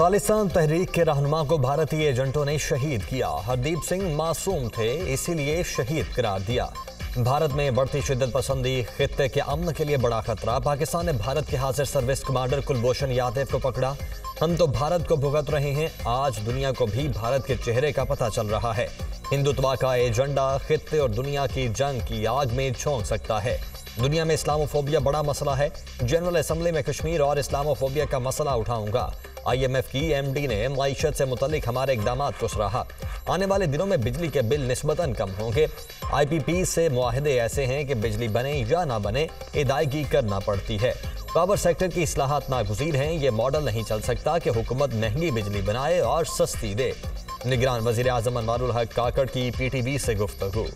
खालिस्तान तहरीक के रहनुमा को भारतीय एजेंटों ने शहीद किया। हरदीप सिंह मासूम थे, इसीलिए शहीद करार दिया। भारत में बढ़ती शिद्दत पसंदी, खत्े के अमन के लिए बड़ा खतरा। पाकिस्तान ने भारत के हाजिर सर्विस कमांडर कुलभूषण यादव को पकड़ा। हम तो भारत को भुगत रहे हैं, आज दुनिया को भी भारत के चेहरे का पता चल रहा है। हिंदुत्व का एजेंडा, खत्े और दुनिया की जंग की आग में झोंक सकता है। दुनिया में इस्लामोफोबिया बड़ा मसला है। जनरल असम्बली में कश्मीर और इस्लामोफोबिया का मसला उठाऊँगा। आईएमएफ की एमडी ने मीशत से मुतलिक हमारे इकदाम को सराहा। आने वाले दिनों में बिजली के बिल नस्बता कम होंगे। आईपीपी से मुआहदे ऐसे हैं कि बिजली बने या ना बने अदायगी करना पड़ती है। पावर सेक्टर की असलाहत नागुजीर हैं, ये मॉडल नहीं चल सकता कि हुकूमत महँगी बिजली बनाए और सस्ती दे। निगरान वज़ीर आज़म अनवारुल हक, काकड़ की पीटीवी से गुफ्तगू।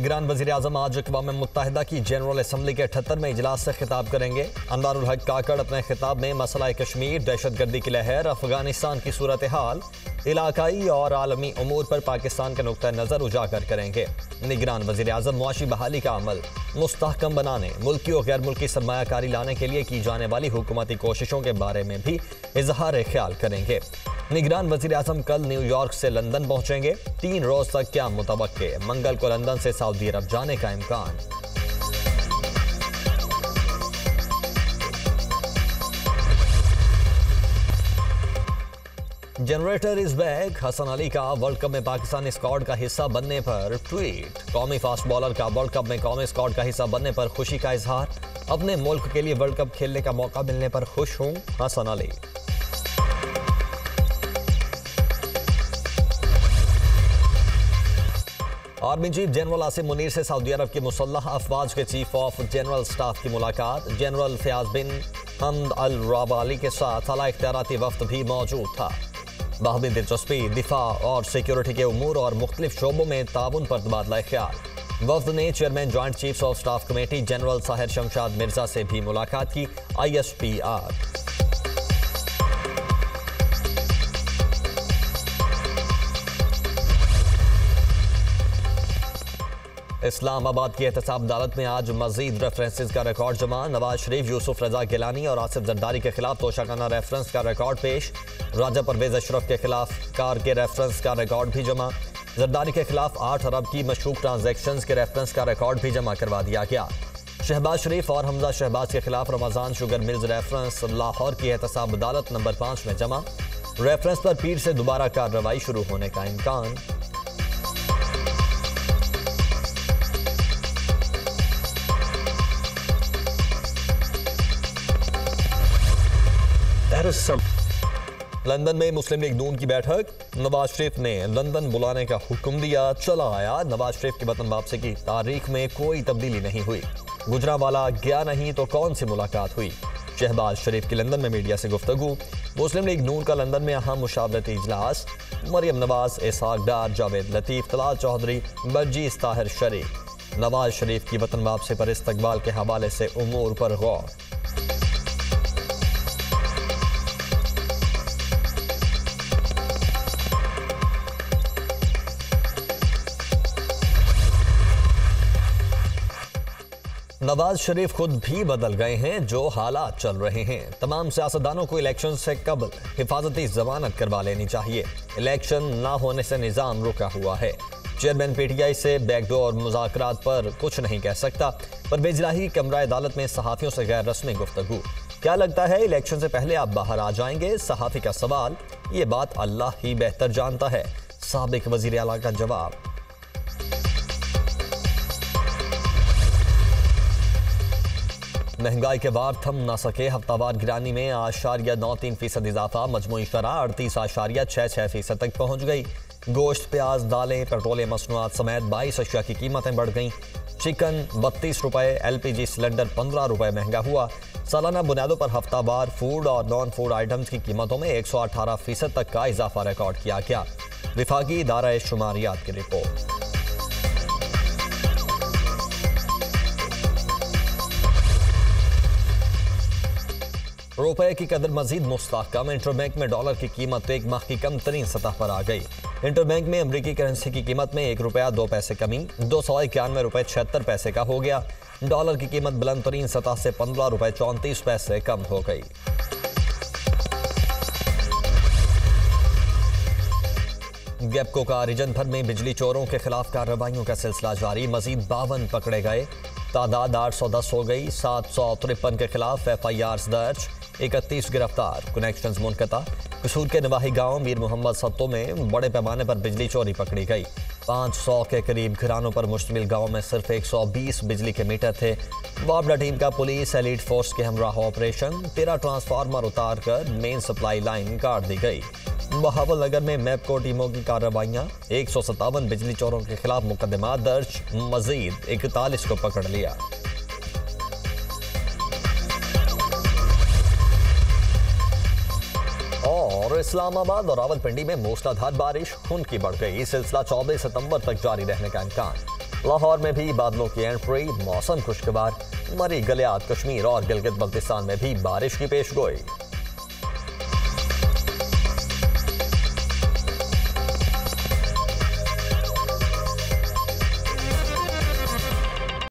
निगरान वज़ीर अजम आज अकवा मुतहदा की जनरल असम्बली के अठहत्तर में इजलास से खिताब करेंगे। अनवारुल काकड़ अपने खिताब में मसला कश्मीर दहशत गर्दी की लहर, अफ़गानिस्तान की सूरत हाल इलाकाई और आलमी अमूर पर पाकिस्तान का नुक़ नज़र उजागर करेंगे। निगरान वज़ीर अजम मुआशी बहाली का अमल मुस्तकम बनाने मुल्की और गैर मुल्की सरमाकारी लाने के लिए की जाने वाली हुकूमती कोशिशों के बारे में भी इजहार ख्याल करेंगे। निगरान वज़ीर अजम कल न्यूयॉर्क से लंदन पहुँचेंगे। तीन रोज तक क्या मुतव मंगल को लंदन से सऊदी अरब जाने का इम्कान। Generator is back Hasan Ali का वर्ल्ड कप में पाकिस्तानी स्क्वाड का हिस्सा बनने पर ट्वीट। कौमी फास्ट बॉलर का वर्ल्ड कप में कौमी स्क्वाड का हिस्सा बनने पर खुशी का इजहार। अपने मुल्क के लिए वर्ल्ड कप खेलने का मौका मिलने पर खुश हूँ Hasan Ali. Army chief general Asim Munir से सऊदी अरब के मुसल्ह अफवाज के चीफ ऑफ़ जनरल स्टाफ की मुलाकात। जनरल फयाज बिन हमद अल रावाली के साथ अला इख्तियारती वफ्त भी मौजूद था। बाहमी दिलचस्पी, दिफा और सिक्योरिटी के उमूर और मुख्तलिफ़ शोबों में ताउन पर तबादला ख्याल वफद ने chairman joint chiefs of staff committee general Sahir Shamshad Mirza से भी मुलाकात की I S P R Islamabad की एहतसाब अदालत में आज मजीद रेफरेंसेज का रिकॉर्ड जमा। नवाज़ शरीफ, यूसुफ रजा गिलानी और आसिफ जरदारी के खिलाफ तोशाखाना रेफरेंस का रिकॉर्ड पेश। राजा परवेज अशरफ के खिलाफ कार के रेफरेंस का रिकॉर्ड भी जमा। जरदारी के खिलाफ आठ अरब की मशकूक ट्रांजेक्शन के रेफरेंस का रिकॉर्ड भी जमा करवा दिया गया। शहबाज शरीफ और हमजा शहबाज के खिलाफ Ramzan sugar mills reference Lahore की एहतसाब अदालत नंबर पाँच में जमा। रेफरेंस पर पीर से दोबारा कार्रवाई शुरू होने का इम्कान। लंदन में मुस्लिम लीग नून की बैठक। नवाज़ शरीफ ने लंदन बुलाने का हुक्म दिया, चला आया। नवाज़ शरीफ की वतन वापसी की तारीख में कोई तब्दीली नहीं हुई। गुजरा वाला गया नहीं तो कौन सी मुलाकात हुई? शहबाज शरीफ की लंदन में मीडिया से गुफ्तगु। मुस्लिम लीग नून का लंदन में अहम मुशावरती इजलास। मरियम नवाज़ इसाक डार, जावेद लतीफ़ तलाल चौधरी बर्जी इस्ताहिर शरीफ। नवाज़ शरीफ की वतन वापसी पर इस्तकबाल के हवाले से उमूर पर गौर। नवाज़ शरीफ खुद भी बदल गए हैं, जो हालात चल रहे हैं। तमाम सियासतदानों को इलेक्शन से कबल हिफाजती जमानत करवा लेनी चाहिए? इलेक्शन ना होने से निज़ाम रुका हुआ है। चेयरमैन पीटीआई से बैकडोर मुजाकर पर कुछ नहीं कह सकता, पर बेजराही कमरा अदालत में सहाफ़ियों से गैर रस्मी गुफ्तगु। क्या लगता है, इलेक्शन से पहले आप बाहर आ जाएँगे? सहाफ़ी का सवाल, ये बात अल्लाह ही बेहतर जानता है। सबक वज़ीर अला का जवाब। महँगाई के वार थम ना सके। हफ्तावार गिरानी में आशारिया नौ तीन फ़ीसद इजाफा मजमू शराह अड़तीस आशारिया छः छः फ़ीसद तक पहुँच गई। गोश्त, प्याज, दालें पेट्रोलियम मसनूआत समेत बाईस अशिया की कीमतें बढ़ गईं। चिकन बत्तीस रुपए जी सिलेंडर पंद्रह रुपए महँगा हुआ। सालाना बुनियादों पर हफ्तावार फ़ूड और नॉन फ़ूड आइटम्स की कीमतों में एक सौ अठारह फ़ीसद तक का इजाफा रिकॉर्ड किया गया। विफाकी इदारा शुमारियात की रिपोर्ट। रुपए की कदर मजीद मुस्तकम इंटरबैंक में डॉलर की कीमत एक माह की कम तरीन सतह पर आ गई। इंटरबैंक में अमरीकी करेंसी की कीमत में एक रुपया दो पैसे कमी, दो सौ इक्यानवे रुपए छिहत्तर पैसे का हो गया। डॉलर की कीमत बुलंद तरीन सतह से पंद्रह रुपए चौंतीस पैसे कम हो गई। गैपको का रिजन भर में बिजली चोरों के खिलाफ कार्रवाइयों का सिलसिला जारी। मजीद बावन पकड़े गए। तादाद आठ सौ दस हो गई। सात सौ तिरपन के खिलाफ एफ़ आई आर दर्ज। इकतीस गिरफ़्तार। कनेक्शन मुनकता। कसूर के नवाही गाँव मीर मोहम्मद सत्तो में बड़े पैमाने पर बिजली चोरी पकड़ी गई। 500 के करीब घरानों पर मुश्तमिल गाँव में सिर्फ़ 120 बिजली के मीटर थे। वापडा टीम का पुलिस, एलिट फोर्स के हमरा ऑपरेशन, तेरह ट्रांसफार्मर उतार कर मेन सप्लाई लाइन काट दी गई। बहावल नगर में मैपको टीमों की कार्रवाइयाँ, एक सौ सत्तावन बिजली चोरों के खिलाफ मुकदमा दर्ज, मजीद इकतालीस को पकड़ लिया। और इस्लामाबाद और रावलपिंडी में मूसलाधार बारिश, खून की बढ़ गई। सिलसिला चौबीस सितंबर तक जारी रहने का इम्कान। लाहौर में भी बादलों की एंट्री, मौसम खुशगवार। मरी गलियात, कश्मीर और गिलगित बल्तिस्तान में भी बारिश की पेश गोई।